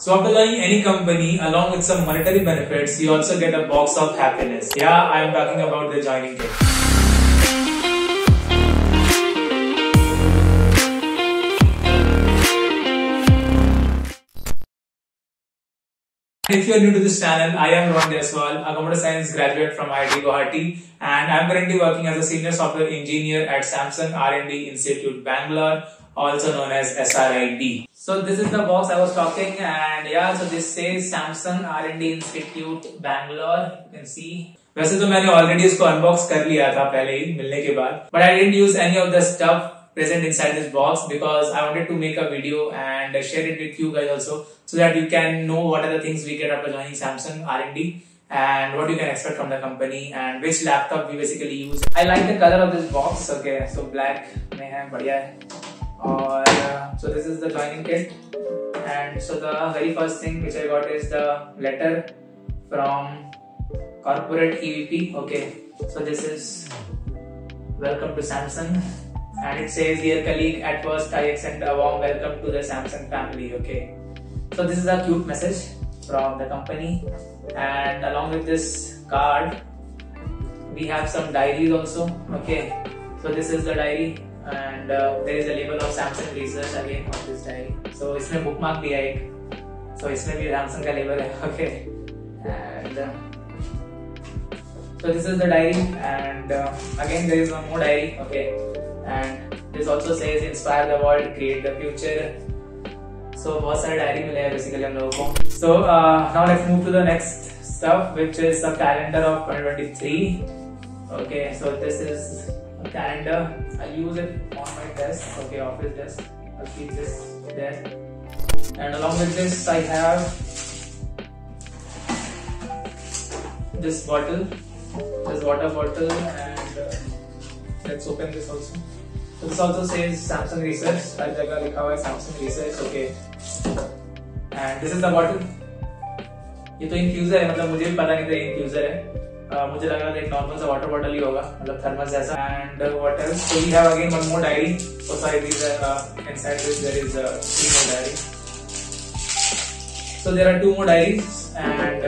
So after joining any company, along with some monetary benefits, you also get a box of happiness. Yeah, I am talking about the joining kit. If you are new to this channel, I am Ron Deswal, a computer science graduate from IIT Guwahati, and I am currently working as a senior software engineer at Samsung R&D Institute, Bangalore, also known as SRIB. So this is the box I was talking, and yeah, so this says Samsung R&D Institute, Bangalore. You can see. वैसे तो मैंने already इसको unbox कर लिया था पहले ही मिलने के बाद but I don't use any of the stuff present inside this box because I wanted to make a video and share it with you guys also so that you can know what are the things we get after joining Samsung R&D and what you can expect from the company and which laptop we basically use. I like the color of this box. Okay, so black में है बढ़िया है uh, so this is the joining kit. And so the very first thing which I got is the letter from corporate EVP. Okay, so this is welcome to Samsung. And it says dear colleague at first i extend a warm welcome to the samsung family okay? So this is a cute message from the company. And along with this card we have some diaries also okay? So this is the diary and uh, there is a label of samsung research again on this diary so इसमें bookmark दिया एक so इसमें भी samsung का label है okay and uh, so this is the diary and uh, again there is one more diary okay and this also says inspire the world create the future so बहुत सारे diary मिले हैं basically हम लोगों को so uh, now let's move to the next stuff which is a calendar of 2023 okay so this is a calendar I use it on my desk okay office desk I'll keep this there and along with this I have this bottle this water bottle and uh, let's open this also so this also says Samsung Research हर जगह लिखा हुआ है Samsung Research okay and this is the bottle ये तो infuser है मतलब मुझे भी पता नहीं था इन्फ्यूजर है मुझे लग रहा था एक नॉर्मल सा वाटर बॉटल ही होगा मतलब थर्मस जैसा। And what so we have again one more diary so side is inside this there is a three more diary so there are two more diaries and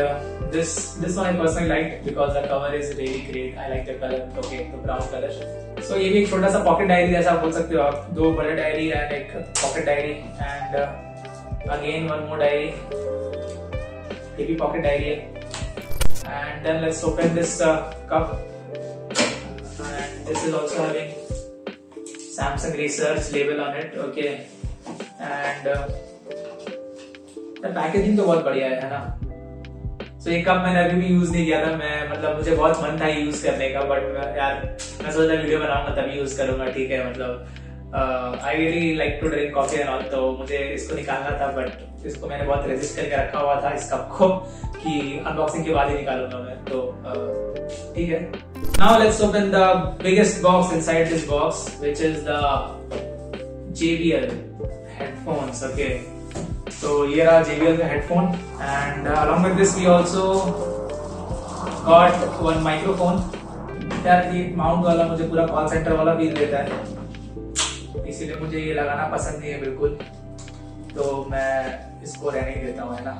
this this one I personally like because the cover is really great I like the colour okay the brown colour so ये भी एक छोटा सा pocket diary जैसा बोल सकते हो आप। दो बड़े डायरी एंड एक pocket diary and again one more diary ये भी पॉकेट डायरी है। And then let's open this cup and this is also having Samsung research label on it okay? And uh, packaging तो बहुत बढ़िया है है ना? सो so, ये कप मैंने अभी भी यूज़ नहीं किया था मैं मतलब मुझे बहुत मन था यूज़ करने का बट यार मैं सोचा वीडियो बनाऊँगा तभी यूज़ करूँगा ठीक है मतलब। I really like to drink coffee and all तो मुझे इसको निकालना था बट इसको मैंने बहुत रेजिस्ट करके रखा हुआ था इस कप को कि अनबॉक्सिंग के बाद ही निकालूँगा मैं तो ठीक है। Now let's open the biggest box inside this box which is the JBL headphones okay? So here are JBL का and uh, along with this we also got one microphone. यार ये माउंट वाला मुझे पूरा कॉल सेंटर वाला feel देता है। इसीलिए मुझे ये लगाना पसंद नहीं है बिल्कुल तो मैं इसको रहने ही देता हूँ है ना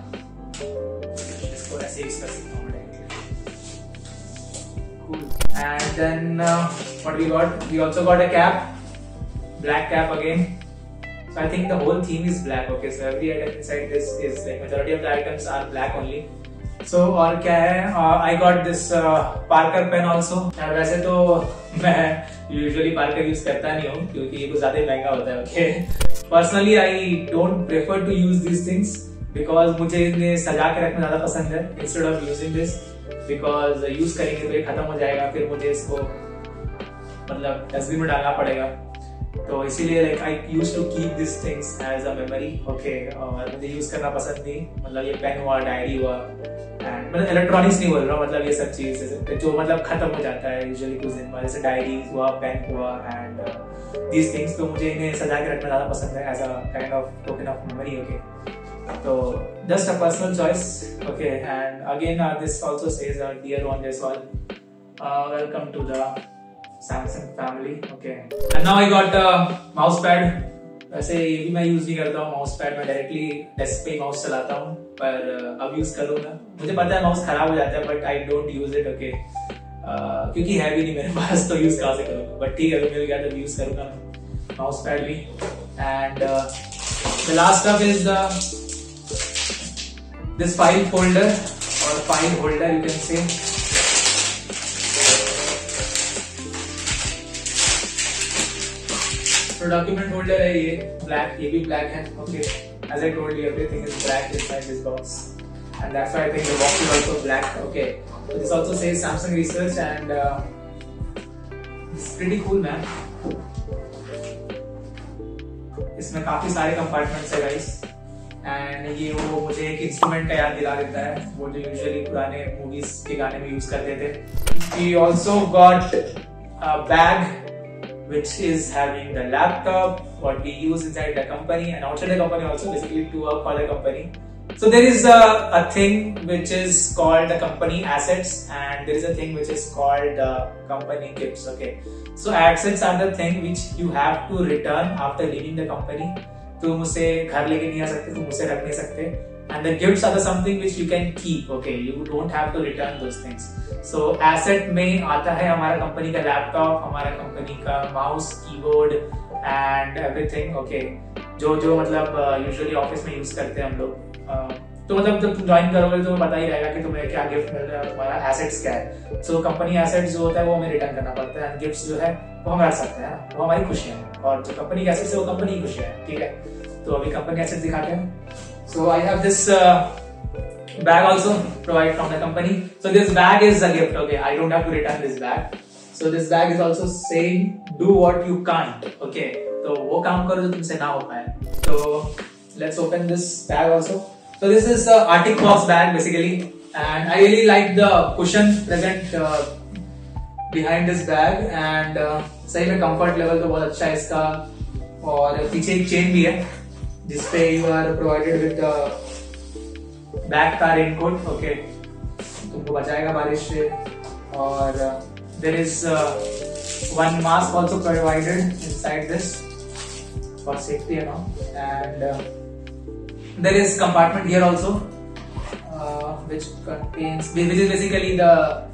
इसको ऐसे यूज़ कर सकता हूँ and then uh, what we got we also got a cap black cap again so I think the whole theme is black. Okay, so every item inside this is like majority of the items are black only. So, और क्या है? I got this Parker pen also वैसे तो मैं usually Parker use करता नहीं हूँ, क्योंकि ये कुछ ज़्यादा महँगा होता है okay personally I don't prefer to use this things because मुझे इन्हें सजा के रखना ज़्यादा पसंद है instead of using this because use करेंगे तो ये खत्म हो जाएगा, फिर मुझे इसको मतलब डस्टबिन में डालना पड़ेगा। तो इसीलिए like I use to keep this things as a memory okay और मुझे यूज़ करना पसंद नहीं। मतलब ये पेन हुआ डायरी हुआ एंड मतलब इलेक्ट्रॉनिक्स नहीं बोल रहा हूँ मतलब ये सब चीज़ जो मतलब खत्म हो जाता है यूजुअली कुछ दिन बाद, जैसे डायरी हुआ पेन हुआ एंड दीज थिंग्स तो मुझे इन्हें सजा के रखना ज़्यादा पसंद है as a kind of token of memory okay तो just a personal choice okay and again this also says dear one this all welcome to the Samsung family. Okay. And now I got the mouse pad. वैसे ये भी मैं use नहीं करता हूँ mouse pad में directly desk पे mouse चलाता हूँ, पर अब यूज़ करूँगा मुझे पता है माउस खराब हो जाता है but I don't use it okay क्योंकि है भी नहीं मेरे पास तो यूज़ कहाँ से करूँगा बट ठीक है, अगर मिल गया तो यूज़ करूँगा मैं माउस पैड भी and the last stuff is this file folder और file holder you can say तो डॉक्यूमेंट होल्डर है ये ब्लैक ये भी ब्लैक है okay as I told you everything is black inside this box and that's why I think the box is also black. Okay, so this also says Samsung Research and uh, it's pretty cool, man. इसमें काफ़ी सारे compartments है guys and ये वो मुझे एक instrument का याद दिला देता है वो जो यूजुअली पुराने मूवीज़ के गाने में यूज़ करते थे we also got bag which is having the laptop, what we use inside the company and outside the company also, basically to work for the company. So there is a, a thing which is called the company assets and there is a thing which is called uh, company gifts. Okay. So assets are the thing which you have to return after leaving the company. तुम उसे घर लेके नहीं आ सकते तुम उसे रख नहीं सकते and the gifts are the something which you can keep okay? You don't have to return those things. So asset आता है हमारा कंपनी का लैपटॉप हमारा कंपनी का mouse keyboard and everything okay जो जो मतलब यूजुअली uh, ऑफ़िस में यूज़ करते हैं हम लोग। Uh, तो मतलब जब तुम ज्वाइन करोगे तो पता ही रहेगा कि तुम्हें क्या गिफ्ट मिल रहा है तुम्हारा एसेट्स क्या है। सो कंपनी एसेट्स जो होता है वो हमें रिटर्न करना पड़ता है गिफ्ट्स जो है वो हम रख सकते हैं। वो हमारी खुशियाँ हैं। और जो कंपनी के एसेट्स है वो कंपनी की खुशियाँ हैं ठीक है? तो अभी कंपनी एसेट्स दिखाते हैं। So I have this uh, bag also provided from the company. So this bag is a gift. Okay, I don't have to return this bag. So this bag is also saying do what you can't. Okay, तो वो काम करो जो तुमसे ना हो पाए. So let's open this bag also. So this is the Arctic Box bag basically, and I really like the cushion present uh, behind this bag and uh, सही में comfort level तो बहुत अच्छा है इसका और पीछे एक चेन भी है जिसपे you are provided with back का रेनकोट ओके तुमको बचाएगा बारिश से। और there is one mask also provided inside this for safety and and there is compartment here also which contains which is basically the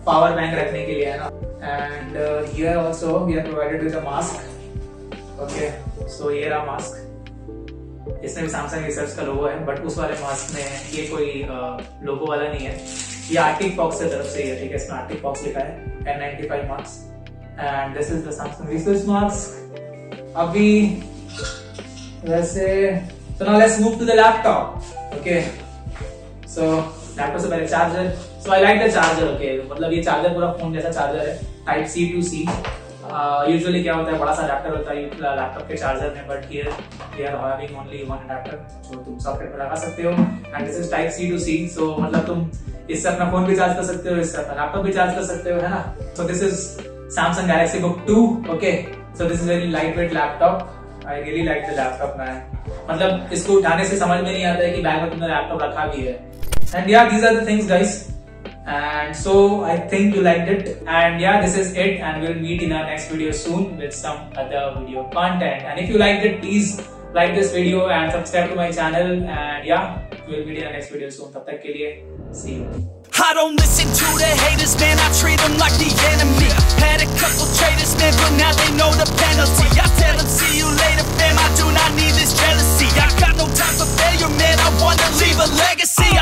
power bank रखने के लिए है ना? And uh, here also we are provided with a mask okay? So रहा mask. इसमें भी Samsung research का लोगो है बट उस वाले मास्क में ये कोई लोगो वाला नहीं है। ये आर्टिक बॉक्स की तरफ़ से है ठीक है? इसमें आर्टिक बॉक्स लिखा है N ninety five marks and this is the Samsung research marks अभी, वैसे, so now let's move to the laptop, okay? So laptop से पहले charger so I like the charger okay मतलब ये चार्जर पूरा phone जैसा चार्जर है type C to C usually क्या होता है, बड़ा सा अडेप्टर होता है लैपटॉप के चार्जर में but here they are having only one adapter जो तुम सॉकेट में लगा सकते हो. And this is type C to C so मतलब तुम इससे अपना फ़ोन भी चार्ज कर सकते हो, इससे अपना लैपटॉप भी चार्ज कर सकते हो, है ना? So this is Samsung Galaxy Book 2 okay? So this is very lightweight laptop. I really like the laptop, man. मतलब इसको उठाने से समझ में नहीं आता है कि बैग में तुमने लैपटॉप रखा भी है. एंड या these are the things guys and so I think you liked it. And yeah this is it. And we'll meet in our next video soon with some other video content. And if you liked it please like this video and subscribe to my channel. And yeah we'll meet in our next video soon. Tak ke liye see you. I don't listen to the haters, man, I treat them like the enemy. Had a couple traitors, man, but now they know the penalty. I tell them, see you later, fam, I do not need this jealousy. I got no time for failure, man, I wanna leave a legacy